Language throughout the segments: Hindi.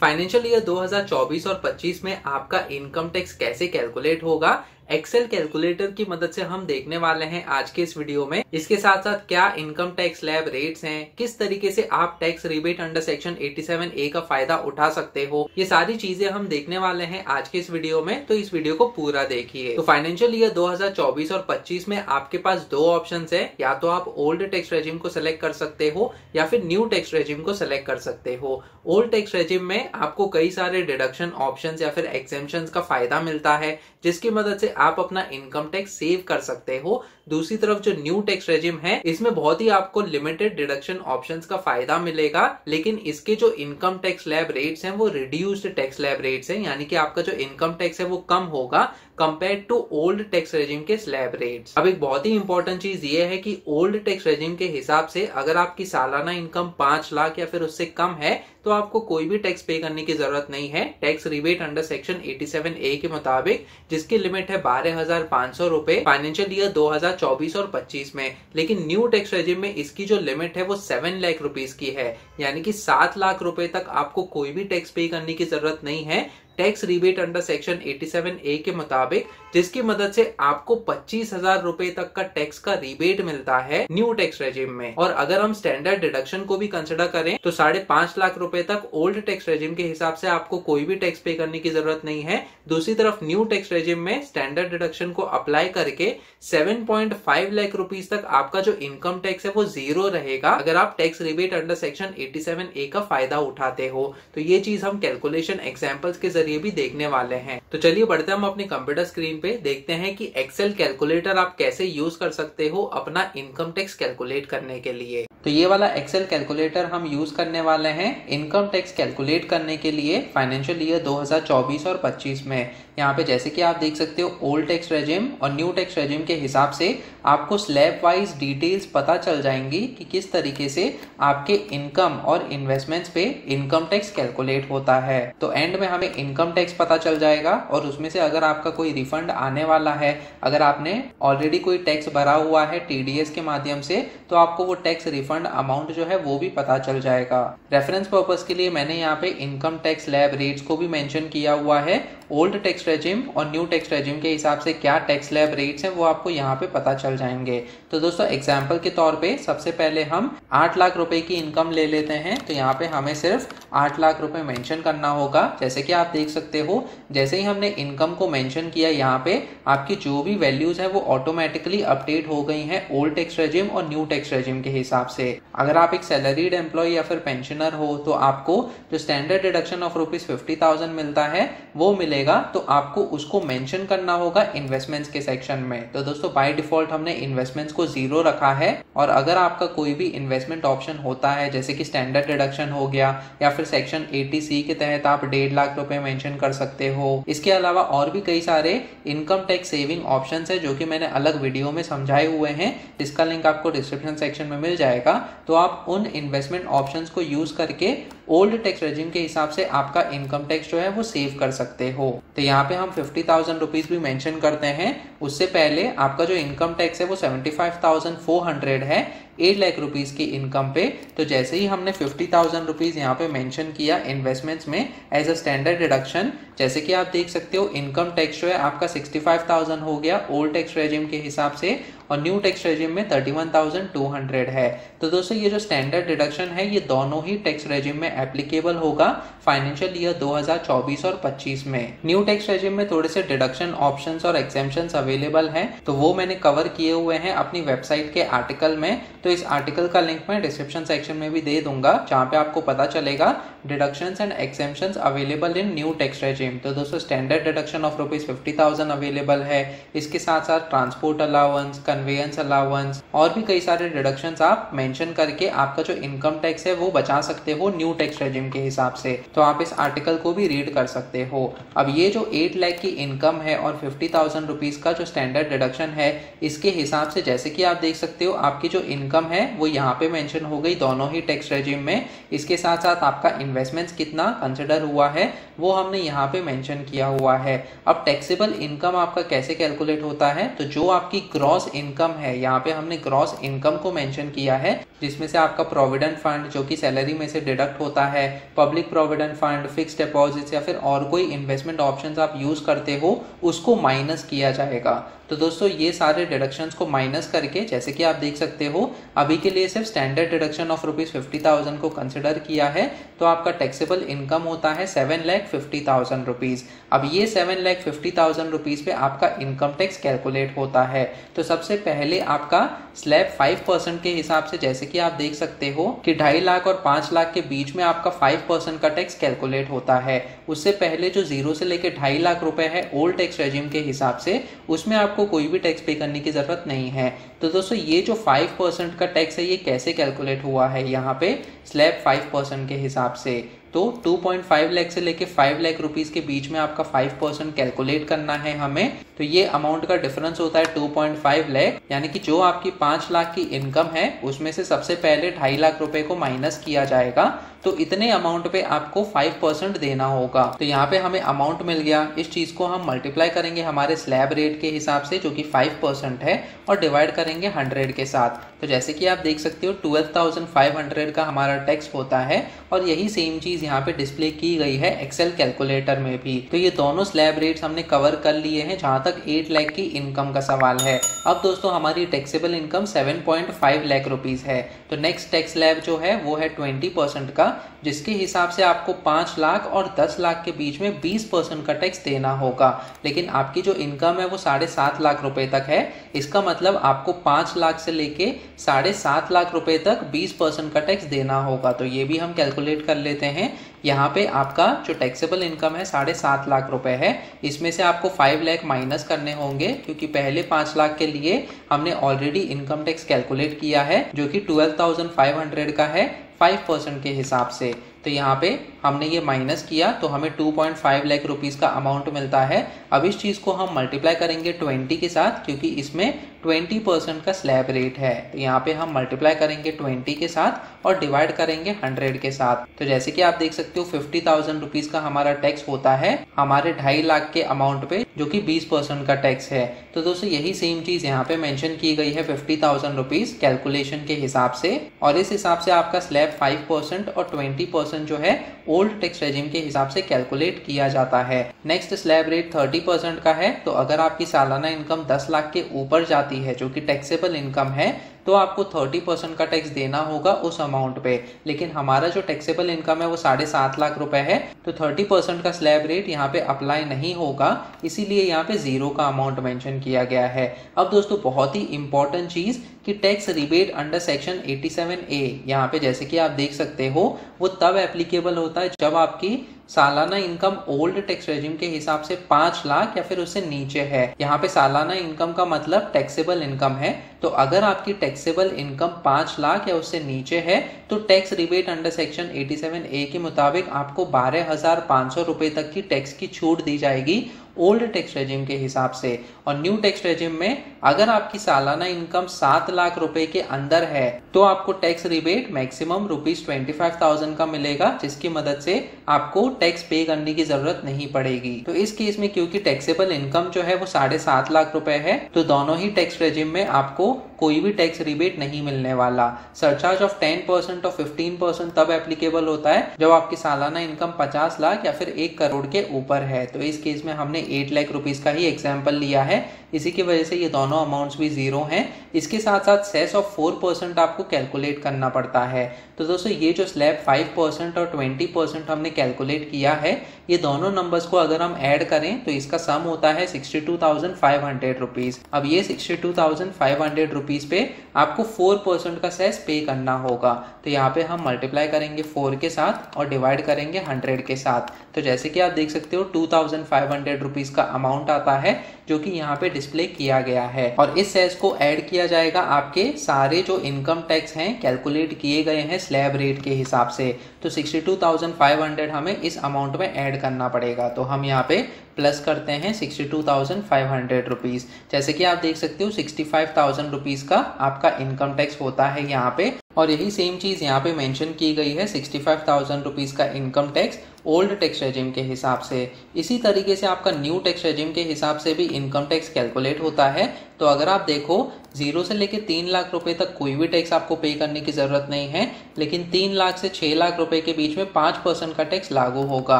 फाइनेंशियल ईयर 2024 और 25 में आपका इनकम टैक्स कैसे कैलकुलेट होगा? एक्सेल कैलकुलेटर की मदद से हम देखने वाले हैं आज के इस वीडियो में। इसके साथ साथ क्या इनकम टैक्स लैब रेट्स हैं, किस तरीके से आप tax rebate under section 87 A का फ़ायदा उठा सकते हो, ये सारी चीज़ें हम देखने वाले हैं आज के इस वीडियो में। तो इस वीडियो को पूरा देखिए। तो फाइनेंशियल ईयर 2024 और 25 में आपके पास दो ऑप्शन है। या तो आप ओल्ड टैक्स रेजिम को सिलेक्ट कर सकते हो, या फिर न्यू टैक्स रेजिम को सिलेक्ट कर सकते हो। ओल्ड टैक्स रेजिम में आपको कई सारे डिडक्शन ऑप्शन या फिर एग्जेम्पन का फ़ायदा मिलता है, जिसकी मदद से आप अपना इनकम टैक्स सेव कर सकते हो। दूसरी तरफ़ जो न्यू टैक्स रेजिम है, इसमें बहुत ही आपको लिमिटेड डिडक्शन ऑप्शंस का फ़ायदा मिलेगा, लेकिन इसके जो इनकम टैक्स लैब रेट्स हैं, वो रिड्यूस्ड टैक्स लैब रेट्स हैं, यानी कि आपका जो इनकम टैक्स है वो कम होगा compare to old tax regime के स्लैब रेट्स अब एक बहुत ही इंपॉर्टेंट चीज़ ये है कि ओल्ड टैक्स रेजिम के हिसाब से अगर आपकी सालाना इनकम पाँच लाख या फिर उससे कम है तो आपको कोई भी टैक्स पे करने की ज़रूरत नहीं है। Tax rebate under section 87 A के मुताबिक, जिसकी लिमिट है बारह हज़ार पाँच सौ रूपए फाइनेंशियल ईयर 2024 और 25 में। लेकिन न्यू टैक्स रेजिम में इसकी जो लिमिट है वो सेवन लाख रुपीज़ की है। यानी कि सात लाख रुपए तक आपको कोई भी टैक्स पे करने की ज़रूरत नहीं है। Tax rebate under section 87 A के मुताबिक, जिसकी मदद से आपको पच्चीस हज़ार रूपए तक का टैक्स का रिबेट मिलता है न्यू टैक्स रेजिम में। और अगर हम स्टैंडर्ड डिडक्शन को भी कंसिडर करें तो साढ़े पाँच लाख रुपए तक ओल्ड टैक्स रेजिम के हिसाब से आपको कोई भी टैक्स पे करने की ज़रूरत नहीं है। दूसरी तरफ़ न्यू टैक्स रेजिम में स्टैंडर्ड डिडक्शन को अप्लाई करके 7.5 लाख रुपीज़ तक आपका जो इनकम टैक्स है वो ज़ीरो रहेगा। अगर आप tax rebate under section 87 A का फ़ायदा उठाते हो तो ये चीज़ हम कैलकुलेशन एग्जाम्पल्स के ज़रिए भी देखने वाले हैं। तो चलिए बढ़ते हम अपनी कंप्यूटर स्क्रीन पे। देखते हैं कि एक्सेल कैलकुलेटर आप कैसे यूज़ कर सकते हो अपना इनकम टैक्स कैलकुलेट करने के लिए। तो ये वाला एक्सेल कैलकुलेटर हम यूज़ करने वाले हैं। इनकम टैक्स कैलकुलेट करने के लिए फाइनेंशियल ईयर 2024 और 25 में। यहाँ पे जैसे कि आप देख सकते हो ओल्ड टैक्स रेजिम और न्यू टैक्स रेजिम के हिसाब से आपको स्लैब वाइज डिटेल्स पता चल जाएँगी कि किस तरीके से आपके इनकम और इन्वेस्टमेंट्स पे इनकम टैक्स कैलकुलेट होता है। तो एंड में हमें इनकम टैक्स पता चल जाएगा और उसमें से अगर आपका कोई रिफंड आने वाला है, अगर आपने ऑलरेडी कोई टैक्स भरा हुआ है टीडीएस के माध्यम से तो आपको वो टैक्स रिफंड अमाउंट जो है वो भी पता चल जाएगा। रेफरेंस पर्पज के लिए मैंने यहाँ पे इनकम टैक्स लैब रेट्स को भी मेंशन किया हुआ है ओल्ड टैक्स रेजिम और न्यू टैक्स रेजिम के हिसाब से क्या टैक्स लैब रेट्स हैं, वो आपको यहाँ पे पता चल जाएँगे। तो दोस्तों एग्ज़ाम्पल के तौर पे सबसे पहले हम आठ लाख रुपए की इनकम ले लेते हैं। तो यहाँ पे हमें सिर्फ़ आठ लाख रुपए मेंशन करना होगा। जैसे कि आप देख सकते हो, जैसे ही हमने इनकम को मेंशन किया यहाँ पे, आपकी जो भी वैल्यूज़ है, वो ऑटोमेटिकली अपडेट हो गई हैं ओल्ड टैक्स रेजिम और न्यू टैक्स रेजिम के हिसाब से। अगर आप एक सैलरीड एम्प्लॉय या फिर पेंशनर हो तो आपको जो standard deduction of rupees fifty मिलता है, वो मिलेगा। तो आपको उसको मेंशन करना होगा इन्वेस्टमेंट्स के सेक्शन में। तो दोस्तों बाय डिफ़ॉल्ट हमने इन्वेस्टमेंट्स को ज़ीरो रखा है, और अगर आपका कोई भी इन्वेस्टमेंट ऑप्शन होता है, जैसे कि स्टैंडर्ड डिडक्शन हो गया, या फिर सेक्शन एटी सी के तहत आप डेढ़ लाख रुपए मेंशन कर सकते हो। इसके अलावा और भी कई सारे इनकम टैक्स सेविंग ऑप्शन है, जो कि मैंने अलग वीडियो में समझाए हुए हैं। जिसका लिंक आपको डिस्क्रिप्शन सेक्शन में मिल जाएगा। तो आप उन इन्वेस्टमेंट ऑप्शंस को यूज़ करके ओल्ड टैक्स रेजिम के हिसाब से आपका इनकम टैक्स जो है, वो सेव कर सकते हो। तो यहाँ पे हम फिफ्टी थाउज़ेंड रुपीज़ भी मेंशन करते हैं। उससे पहले आपका जो इनकम टैक्स है वो seventy five thousand four hundred है। एट लाख रुपीज़ की इनकम पे तो जैसे ही हमने फिफ्टी थाउज़ेंड रुपीज़ यहाँ पे मेंशन किया इन्वेस्टमेंट्स में एज अ स्टैंडर्ड डिडक्शन जैसे कि आप देख सकते हो इनकम टैक्स जो है आपका सिक्सटी फाइव थाउज़ेंड हो गया ओल्ड टैक्स रेजिम के हिसाब से और न्यू टैक्स रेजिम में thirty one thousand two hundred है। तो दोस्तों, ये जो स्टैंडर्ड डिडक्शन है, ये दोनों ही टैक्स रेजिम में एप्लीकेबल होगा फाइनेंशियल ईयर 2024 और 25 में। न्यू टैक्स रेजिम में थोड़े से डिडक्शन ऑप्शन और एक्सेम्पन अवेलेबल हैं तो वो मैंने कवर किए हुए हैं अपनी वेबसाइट के आर्टिकल में। तो इस आर्टिकल का लिंक मैं डिस्क्रिप्शन सेक्शन में भी दे दूँगा, जहाँ पे आपको पता चलेगा deduction and exemption available in new tax regime तो दोस्तों standard deduction of rupees fifty thousand available है। इसके साथ साथ ट्रांसपोर्ट अलाउंस कन्वेयंस अलाउंस और भी कई सारे डिडक्शन आप मेंशन करके आपका जो इनकम टैक्स है, वो बचा सकते हो न्यू टैक्स रेजिम के हिसाब से। तो आप इस आर्टिकल को भी रीड कर सकते हो। अब ये जो एट लाख की इनकम है और फिफ्टी थाउज़ेंड का जो स्टैंडर्ड डिडक्शन है, इसके हिसाब से जैसे कि आप देख सकते हो, आपकी जो इनकम है, वो यहाँ पे मेंशन हो गई दोनों ही टैक्स रेजिम में। इसके साथ साथ आपका इन्वेस्टमेंट्स कितना कंसिडर हुआ है, वो हमने यहाँ पे मेंशन किया हुआ है। अब टैक्सेबल इनकम आपका कैसे कैलकुलेट होता है? तो जो आपकी ग्रॉस इनकम है, यहाँ पे हमने ग्रॉस इनकम को मेंशन किया है, जिसमें से आपका प्रोविडेंट फंड जो कि सैलरी में से डिडक्ट होता है public provident fund fix deposit या फिर और कोई इन्वेस्टमेंट ऑप्शंस आप यूज़ करते हो, उसको माइनस किया जाएगा। तो दोस्तों, ये सारे डिडक्शंस को माइनस करके, जैसे कि आप देख सकते हो अभी के लिए सिर्फ़ standard deduction of rupees fifty thousand को कंसिडर किया है तो आपका टैक्सेबल इनकम होता है seven lakh fifty thousand rupees अब ये seven lakh fifty thousand rupees पे आपका इनकम टैक्स कैलकुलेट होता है. तो सबसे पहले आपका स्लैब फाइव परसेंट के हिसाब से, जैसे कि आप देख सकते हो कि ढाई लाख और पाँच लाख के बीच में आपका फाइव परसेंट का टैक्स कैलकुलेट होता है. उससे पहले जो ज़ीरो से लेके ढाई लाख रुपए है ओल्ड टैक्स रेजिम के हिसाब से, उसमें आपको कोई भी टैक्स पे करने की ज़रूरत नहीं है. तो दोस्तों, ये जो फाइव परसेंट का टैक्स है, ये कैसे कैलकुलेट हुआ है यहाँ पे? स्लैब फाइव परसेंट के हिसाब से। तो 2.5 लाख से लेके 5 लाख रुपीस के बीच में आपका 5 परसेंट कैलकुलेट करना है हमें। तो ये अमाउंट का डिफरेंस होता है 2.5 लाख यानी कि जो आपकी 5 लाख की इनकम है, उसमें से सबसे पहले ढाई लाख रुपए को माइनस किया जाएगा। तो इतने अमाउंट पे आपको 5 परसेंट देना होगा। तो यहाँ पे हमें अमाउंट मिल गया। इस चीज़ को हम मल्टीप्लाई करेंगे हमारे स्लैब रेट के हिसाब से, जो कि 5 परसेंट है, और डिवाइड करेंगे 100 के साथ। तो जैसे कि आप देख सकते हो 12,500 का हमारा टैक्स होता है और यही सेम चीज़ यहाँ पे डिस्प्ले की गई है एक्सेल कैलकुलेटर में भी। तो ये दोनों स्लैब रेट्स हमने कवर कर लिए हैं जहाँ तक 8 लाख की इनकम का सवाल है। अब दोस्तों हमारी टैक्सेबल इनकम 7.5 लाख रुपीज़ है। तो नेक्स्ट टैक्स लैब जो है, वो है ट्वेंटी परसेंट का, जिसके हिसाब से आपको पाँच लाख और दस लाख के बीच में बीस परसेंट का टैक्स देना होगा। लेकिन आपकी जो इनकम है, वो साढ़े सात लाख रुपए तक है। इसका मतलब आपको पाँच लाख से लेके साढ़े सात लाख रुपए तक बीस परसेंट का टैक्स देना होगा। तो ये भी हम कैलकुलेट कर लेते हैं। यहाँ पे आपका जो टैक्सेबल इनकम है, साढ़े सात लाख रुपए है। इसमें से आपको फाइव लाख माइनस करने होंगे, क्योंकि पहले पाँच लाख के लिए हमने ऑलरेडी इनकम टैक्स कैलकुलेट किया है, जो कि ट्वेल्व थाउज़ेंड फाइव हंड्रेड का है फाइव परसेंट के हिसाब से। तो यहाँ पे हमने ये माइनस किया तो हमें 2.5 लाख रुपीस का अमाउंट मिलता है। अब इस चीज़ को हम मल्टीप्लाई करेंगे 20 के साथ, क्योंकि इसमें 20 परसेंट का स्लैब रेट है। तो यहाँ पे हम मल्टीप्लाई करेंगे 20 के साथ और डिवाइड करेंगे 100 के साथ। तो जैसे कि आप देख सकते हो फिफ्टी थाउज़ेंड रुपीज़ का हमारा टैक्स होता है हमारे ढाई लाख के अमाउंट पे, जो कि 20 परसेंट का टैक्स है। तो दोस्तों, यही सेम चीज़ यहाँ पे मेंशन की गई है फिफ्टी थाउज़ेंड रुपीज़ कैलकुलेशन के हिसाब से। और इस हिसाब से आपका स्लैब फाइव परसेंट और ट्वेंटी परसेंट जो है ओल्ड टैक्स रेजिम के हिसाब से कैलकुलेट किया जाता है। Next slab rate thirty percent का है तो अगर आपकी सालाना इनकम दस लाख के ऊपर जाती है, जो कि टैक्सेबल इनकम है तो आपको थर्टी परसेंट का टैक्स देना होगा उस अमाउंट पे। लेकिन हमारा जो टैक्सेबल इनकम है वो साढ़े सात लाख रुपए है। तो थर्टी परसेंट का स्लैब रेट यहाँ पे अप्लाई नहीं होगा। इसीलिए यहाँ पे ज़ीरो का अमाउंट मेंशन किया गया है। अब दोस्तों, बहुत ही इंपॉर्टेंट चीज़ कि tax rebate under section 87 A यहाँ पे जैसे कि आप देख सकते हो, वो तब एप्लीकेबल होता है जब आपकी सालाना इनकम ओल्ड टैक्स रेजिम के हिसाब से पाँच लाख या फिर उससे नीचे है। यहाँ पे सालाना इनकम का मतलब टैक्सेबल इनकम है। तो अगर आपकी टैक्सेबल इनकम पाँच लाख या उससे नीचे है तो tax rebate under section 87 A के मुताबिक आपको बारह हज़ार पाँच सौ रुपए तक की टैक्स की छूट दी जाएगी। ओल्ड टैक्स रेजिम के हिसाब से और न्यू टैक्स रेजिम में अगर आपकी सालाना इनकम सात लाख रुपए के अंदर है तो आपको tax rebate maximum rupees twenty five thousand का मिलेगा, जिसकी मदद से आपको टैक्स पे करने की ज़रूरत नहीं पड़ेगी। तो इस केस में क्योंकि टैक्सेबल इनकम जो है वो साढ़े सात लाख रुपए है तो दोनों ही टैक्स रेजिम में आपको कोई भी टैक्स रिबेट नहीं मिलने वाला। सरचार्ज ऑफ़ टेन परसेंट और फिफ्टीन परसेंट तब एप्लीकेबल होता है, जब आपकी सालाना इनकम पचास लाख या फिर एक करोड़ के ऊपर है। तो इस केस में हमने एट लाख रुपीज़ का ही एग्ज़ाम्पल लिया है। इसी की वजह से ये दोनों अमाउंट्स भी ज़ीरो हैं। इसके साथ साथ सेस ऑफ़ फोर परसेंट आपको कैलकुलेट करना पड़ता है। तो दोस्तों, ये जो स्लैब फाइव परसेंट और ट्वेंटी परसेंट हमने कैलकुलेट किया है ये दोनों नंबर्स को अगर हम ऐड करें तो इसका सम होता है sixty two thousand five hundred rupees अब ये sixty two thousand five hundred rupees पे आपको फोर परसेंट का सेस पे करना होगा। तो यहाँ पे हम मल्टीप्लाई करेंगे फोर के साथ और डिवाइड करेंगे हंड्रेड के साथ। तो जैसे कि आप देख सकते हो two thousand five hundred rupees का अमाउंट आता है जो कि यहाँ पे डिस्प्ले किया गया है। और इस सेस को ऐड किया जाएगा आपके सारे जो इनकम टैक्स हैं कैलकुलेट किए गए हैं स्लैब रेट के हिसाब से। तो 62,500 हमें इस अमाउंट में करना पड़ेगा। तो हम यहाँ पे प्लस करते हैं sixty two thousand five hundred rupees जैसे कि आप देख सकते हो सिक्सटी फाइव थाउज़ेंड रुपीज़ का आपका इनकम टैक्स होता है यहाँ पे। और यही सेम चीज़ यहाँ पे मेंशन की गई है सिक्सटी फाइव थाउज़ेंड रुपीज़ का income tax old tax regime के हिसाब से। इसी तरीके से आपका न्यू टैक्स रेजिम के हिसाब से भी इनकम टैक्स कैलकुलेट होता है। तो अगर आप देखो, ज़ीरो से लेकर तीन लाख रुपए तक कोई भी टैक्स आपको पे करने की ज़रूरत नहीं है, लेकिन तीन लाख से छह लाख रुपए के बीच में पाँच परसेंट का टैक्स लागू होगा।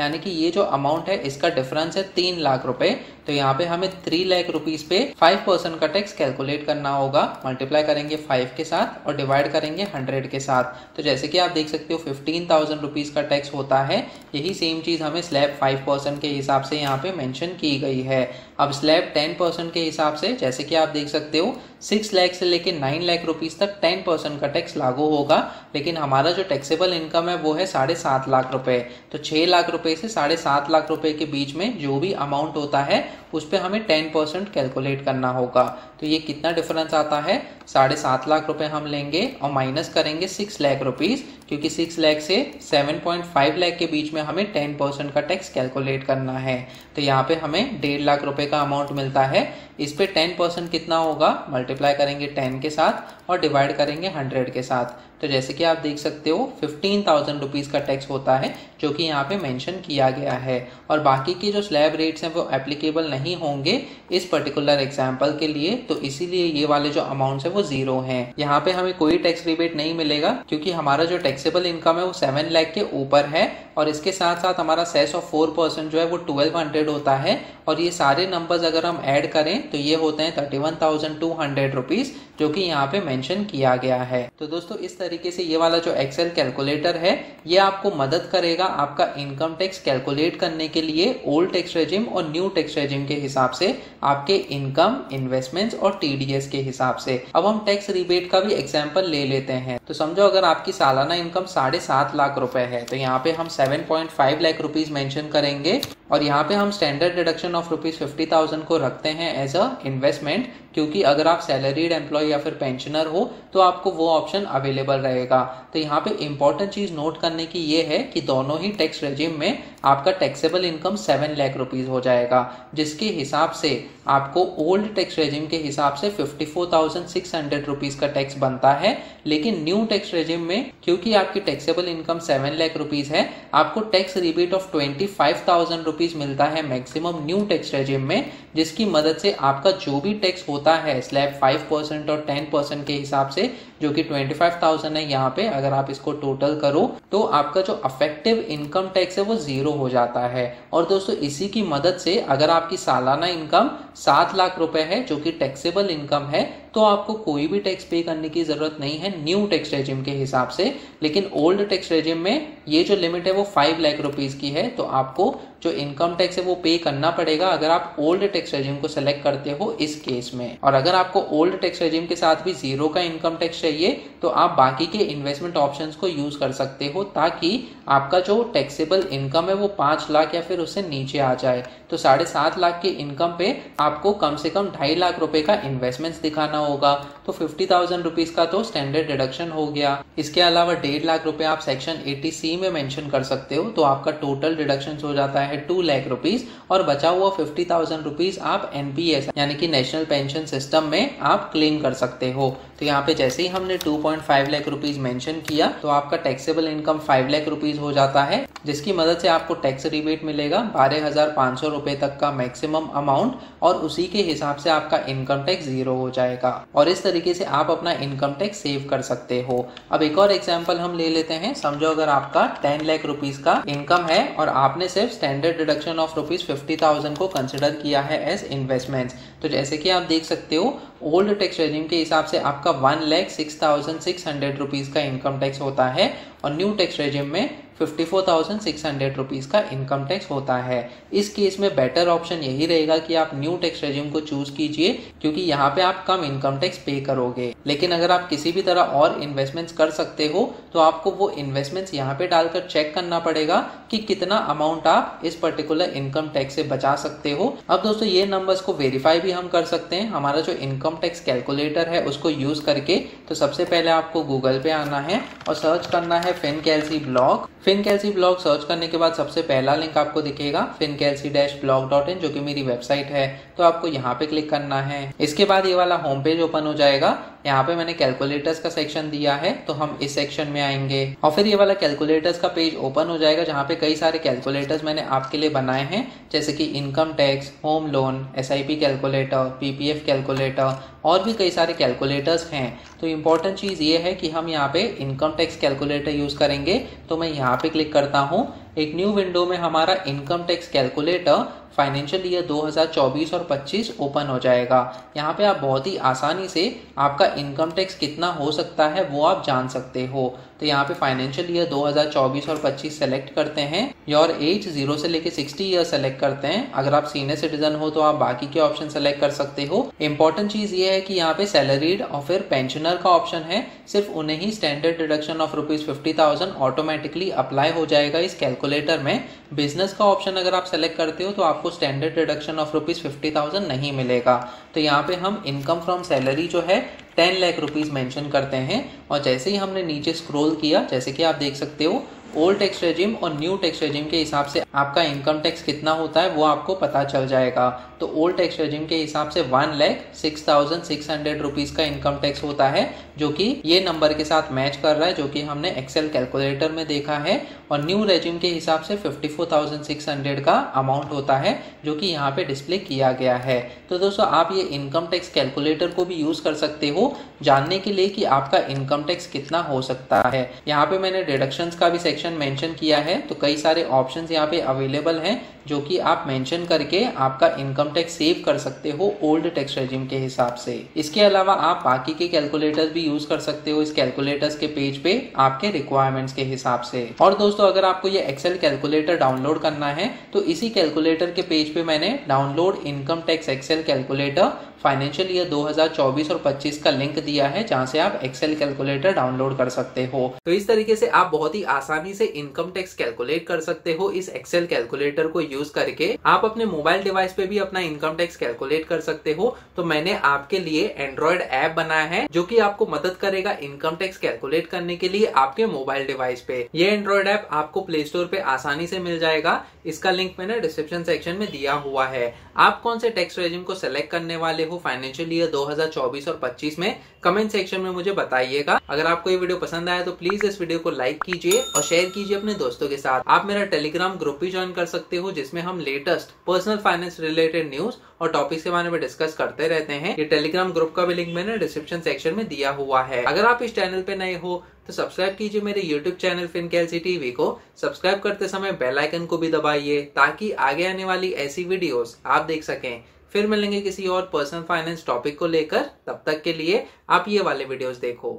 यानी कि ये जो अमाउंट है, इसका डिफरेंस है तीन लाख रुपए। तो यहाँ पे हमें थ्री लाख रुपीज़ पे फाइव परसेंट का टैक्स कैलकुलेट करना होगा। मल्टीप्लाई करेंगे फाइव के साथ और डिवाइड करेंगे हंड्रेड के साथ। तो जैसे कि आप देख सकते हो फिफ्टीन थाउज़ेंड रुपीज़ का टैक्स होता है। यही सेम चीज़ हमें स्लैब फाइव परसेंट के हिसाब से यहाँ पे मेंशन की गई है। अब स्लैब टेन परसेंट के हिसाब से, जैसे कि आप देख सकते हो सिक्स लैख से लेकर नाइन लाख रुपीज़ तक टेन परसेंट का टैक्स लागू होगा, लेकिन हमारा जो टैक्सेबल इनकम है, वो है साढ़े सात लाख रुपए। तो छह लाख रुपए से साढ़े सात लाख रुपए के बीच में जो भी अमाउंट होता है, उस पर हमें टेन परसेंट कैलकुलेट करना होगा। तो ये कितना डिफरेंस आता है? साढ़े सात लाख रुपए हम लेंगे और माइनस करेंगे सिक्स लाख रुपीज़ क्योंकि सिक्स लाख से सेवन पॉइंट फाइव लाख के बीच में हमें टेन परसेंट का टैक्स कैलकुलेट करना है। तो यहाँ पे हमें डेढ़ लाख रुपए का अमाउंट मिलता है। इस पे टेन परसेंट कितना होगा? मल्टीप्लाई करेंगे टेन के साथ और डिवाइड करेंगे हंड्रेड के साथ। तो जैसे कि आप देख सकते हो फिफ्टीन थाउज़ेंड रुपीज़ का टैक्स होता है, जो कि यहाँ पे मेंशन किया गया है। और बाकी के जो स्लैब रेट्स हैं, वो एप्लीकेबल नहीं होंगे इस पर्टिकुलर एग्ज़ाम्पल के लिए तो इसीलिए ये वाले जो अमाउंट्स है, वो ज़ीरो हैं। यहाँ पे हमें कोई टैक्स रिबेट नहीं मिलेगा, क्योंकि हमारा जो टैक्सेबल इनकम है, वो सेवन लैख के ऊपर है। और इसके साथ साथ हमारा सेस ऑफ़ फोर परसेंट जो है, वो ट्वेल्व हंड्रेड होता है। और ये सारे नंबर्स अगर हम ऐड करें तो ये होते हैं thirty one thousand two hundred rupees जो कि यहाँ पे मेंशन किया गया है। तो दोस्तों, इस तरीके से ये वाला जो एक्सेल कैलकुलेटर है, ये आपको मदद करेगा आपका इनकम टैक्स कैलकुलेट करने के लिए ओल्ड टैक्स रेजिम और न्यू टैक्स रेजिम के हिसाब से, आपके इनकम इन्वेस्टमेंट्स और टीडीएस के हिसाब से। अब हम टैक्स रिबेट का भी एग्ज़ाम्पल ले लेते हैं। तो समझो, अगर आपकी सालाना इनकम साढ़े सात लाख रुपए है तो यहाँ पे हम seven point five lakh rupees mention करेंगे। और यहाँ पे हम standard deduction of rupees fifty thousand को रखते हैं एज अ इन्वेस्टमेंट क्योंकि अगर आप सैलरीड एम्प्लॉय या फिर पेंशनर हो तो आपको वो ऑप्शन अवेलेबल रहेगा। तो यहाँ पे इंपॉर्टेंट चीज़ नोट करने की ये है कि दोनों ही टैक्स रेजिम में आपका taxable income seven lakh rupees हो जाएगा, जिसके हिसाब से आपको ओल्ड टैक्स रेजिम के हिसाब से fifty four thousand six hundred rupees का टैक्स बनता है। लेकिन न्यू टैक्स रेजिम में, क्योंकि आपकी taxable income seven lakh rupees है, आपको tax rebate of twenty five thousand rupees मिलता है मैक्सिमम न्यू टैक्स रेजिम में। जिसकी मदद से आपका जो भी टैक्स होता है स्लैब फाइव परसेंट और टेन परसेंट के हिसाब से, जो कि ट्वेंटी फाइव थाउज़ेंड है यहाँ पे, अगर आप इसको टोटल करो तो आपका जो अफेक्टिव इनकम टैक्स है वो ज़ीरो हो जाता है। और दोस्तों, इसी की मदद से अगर आपकी सालाना इनकम सात लाख रुपए है, जो कि टैक्सेबल इनकम है तो आपको कोई भी टैक्स पे करने की ज़रूरत नहीं है न्यू टैक्स रेजिम के हिसाब से। लेकिन ओल्ड टैक्स रेजिम में ये जो लिमिट है वो फाइव लाख रुपीज़ की है तो आपको जो इनकम टैक्स है वो पे करना पड़ेगा। अगर आप ओल्ड टैक्स रेजिम को सिलेक्ट करते हो इस केस में। और अगर आपको ओल्ड टैक्स रेजिम के साथ भी ज़ीरो का इनकम टैक्स चाहिए तो आप बाकी के इन्वेस्टमेंट ऑप्शन को यूज़ कर सकते हो ताकि आपका जो टैक्सेबल इनकम है वो पाँच लाख या फिर उससे नीचे आ जाए। तो साढ़े सात लाख के इनकम पे आपको कम से कम ढाई लाख रुपए का इन्वेस्टमेंट दिखाना होगा। तो फिफ्टी थाउज़ेंड रुपीज़ का तो स्टैंडर्ड डिडक्शन हो गया। इसके अलावा डेढ़ लाख रुपए आप सेक्शन एटी सी में मेंशन कर सकते हो तो आपका टोटल डिडक्शन हो जाता है टू लाख रुपीज़ और बचा हुआ फिफ्टी थाउज़ेंड रुपीज़ आप एनपीएस यानी कि नेशनल पेंशन सिस्टम में आप क्लेम कर सकते हो। तो यहाँ पे जैसे ही हमने 2.5 लाख रुपीज़ मेंशन किया तो आपका टैक्सेबल इनकम 5 लाख रुपीज़ हो जाता है, जिसकी मदद से आपको टैक्स रिबेट मिलेगा बारह हज़ार पाँच सौ रुपए तक का मैक्सिमम अमाउंट और उसी के हिसाब से आपका इनकम टैक्स ज़ीरो हो जाएगा। और इस तरीके से आप अपना इनकम टैक्स सेव कर सकते हो। अब एक और एग्ज़ाम्पल हम ले लेते हैं। समझो अगर आपका टेन लाख रुपीज़ का इनकम है और आपने सिर्फ़ standard deduction of rupees fifty को कंसिडर किया है एज इन्वेस्टमेंट तो जैसे कि आप देख सकते हो ओल्ड टैक्स रेजिम के हिसाब से आपका one lakh six thousand six hundred rupees का इनकम टैक्स होता है और न्यू टैक्स रेजिम में fifty four thousand six hundred rupees का इनकम टैक्स होता है। इस केस में बेटर ऑप्शन यही रहेगा कि आप न्यू टैक्स रेज्यूम को चूज़ कीजिए, क्योंकि यहाँ पे आप कम इनकम टैक्स पे करोगे। लेकिन अगर आप किसी भी तरह और इन्वेस्टमेंट्स कर सकते हो तो आपको वो इन्वेस्टमेंट्स यहाँ पे डालकर चेक करना पड़ेगा कि कितना अमाउंट आप इस पर्टिकुलर इनकम टैक्स से बचा सकते हो। अब दोस्तों, ये नंबर्स को वेरीफाई भी हम कर सकते हैं। हमारा जो इनकम टैक्स कैलकुलेटर है, उसको यूज़ करके तो सबसे पहले आपको गूगल पे आना है और सर्च करना है FinCalC blog FinCalC blog search करने के बाद सबसे पहला लिंक आपको दिखेगा FinCalC dash blog dot in जो कि मेरी वेबसाइट है। तो आपको यहाँ पे क्लिक करना है। इसके बाद ये वाला होम पेज ओपन हो जाएगा। यहाँ पे मैंने कैलकुलेटर्स का सेक्शन दिया है तो हम इस सेक्शन में आएँगे। और फिर ये वाला कैलकुलेटर्स का पेज ओपन हो जाएगा, जहाँ पे कई सारे कैलकुलेटर्स मैंने आपके लिए बनाए हैं, जैसे कि income tax home loan S calculator PPF calculator और भी कई सारे कैलकुलेटर्स हैं। तो इम्पोर्टेंट चीज़ ये है कि हम यहाँ पे इनकम टैक्स कैलकुलेटर यूज़ करेंगे तो मैं यहाँ पे क्लिक करता हूँ। एक न्यू विंडो में हमारा income tax calculator financial year 2024 और 25 ओपन हो जाएगा। यहाँ पे आप बहुत ही आसानी से आपका इनकम टैक्स कितना हो सकता है वो आप जान सकते हो। तो यहाँ पे फाइनेंशियल ईयर 2024 और 25 सेलेक्ट करते हैं। योर एज ज़ीरो से लेके 60 ईयर सेलेक्ट करते हैं। अगर आप सीनियर सिटीजन हो तो आप बाकी के ऑप्शन सेलेक्ट कर सकते हो। इंपॉर्टेंट चीज़ ये है कि यहाँ पे सैलरीड और फिर पेंशनर का ऑप्शन है। सिर्फ़ उन्हें ही standard deduction of rupees fifty thousand automatically apply हो जाएगा इस कैलकुलेटर में। बिज़नेस का ऑप्शन अगर आप सेलेक्ट करते हो तो आपको standard deduction of rupees fifty thousand नहीं मिलेगा। तो यहाँ पे हम इनकम फ्रॉम सैलरी जो है टेन लाख रुपीज़ मेंशन करते हैं। और जैसे ही हमने नीचे स्क्रॉल किया, जैसे कि आप देख सकते हो ओल्ड टैक्स रेजिम और न्यू टैक्स रेजिम के हिसाब से आपका इनकम टैक्स कितना होता है, वो आपको पता चल जाएगा। तो ओल्ड टैक्स रेजिम के हिसाब से one lakh six thousand six hundred rupees का इनकम टैक्स होता है। जो कि ये नंबर के साथ मैच कर रहा है, जो कि हमने एक्सेल कैलकुलेटर में देखा है। और न्यू रेज्यूम के हिसाब से fifty four thousand six hundred का अमाउंट होता है, जो कि यहाँ पे डिस्प्ले किया गया है। तो दोस्तों, आप ये इनकम टैक्स कैलकुलेटर को भी यूज़ कर सकते हो, जानने के लिए कि आपका इनकम टैक्स कितना हो सकता है। यहाँ पे मैंने डिडक्शन का भी सेक्शन मेंशन किया है तो कई सारे ऑप्शंस यहाँ पे अवेलेबल हैं। जो कि आप मेंशन करके आपका इनकम टैक्स सेव कर सकते हो ओल्ड टैक्स रेजिम के हिसाब से। इसके अलावा आप बाकी के कैलकुलेटर्स भी यूज़ कर सकते हो इस कैलकुलेटर्स के पेज पे आपके रिक्वायरमेंट्स के हिसाब से। और दोस्तों, अगर आपको ये एक्सेल कैलकुलेटर डाउनलोड करना है तो इसी कैलकुलेटर के पेज पे मैंने download income tax excel calculator financial year 2024 और 25 का लिंक दिया है, जहाँ से आप एक्सेल कैलकुलेटर डाउनलोड कर सकते हो। तो इस तरीके से आप बहुत ही आसानी से इनकम टैक्स कैलकुलेट कर सकते हो। इस एक्सेल कैलकुलेटर को यूज़ करके आप अपने मोबाइल डिवाइस पे भी अपना इनकम टैक्स कैलकुलेट कर सकते हो। तो मैंने आपके लिए एंड्रॉइड ऐप बनाया है, जो की आपको मदद करेगा इनकम टैक्स कैलकुलेट करने के लिए आपके मोबाइल डिवाइस पे। ये एंड्रॉइड ऐप आपको प्ले स्टोर पे आसानी से मिल जाएगा। इसका लिंक मैंने डिस्क्रिप्शन सेक्शन में दिया हुआ है। आप कौन से टैक्स रेजिम को सिलेक्ट करने वाले हो? फाइनेंशियल ईयर 2024 और 25 में कमेंट सेक्शन में मुझे बताइएगा। अगर आपको ये वीडियो पसंद आया तो प्लीज़ इस वीडियो को लाइक कीजिए और शेयर कीजिए अपने दोस्तों के साथ। आप मेरा टेलीग्राम ग्रुप भी ज्वाइन कर सकते हो, जिसमें हम latest personal finance related news और टॉपिक्स के बारे में डिस्कस करते रहते हैं। ये टेलीग्राम ग्रुप का भी लिंक मैंने डिस्क्रिप्शन सेक्शन में दिया हुआ है। अगर आप इस चैनल पे नए हो तो सब्सक्राइब कीजिए मेरे यूट्यूब चैनल फिनकेलसी टीवी को। सब्सक्राइब करते समय बेल आइकन को भी दबाइए, ताकि आगे आने वाली ऐसी वीडियोस आप देख सकें। फिर मिलेंगे किसी और पर्सनल फाइनेंस टॉपिक को लेकर। तब तक के लिए आप ये वाले वीडियोस देखो।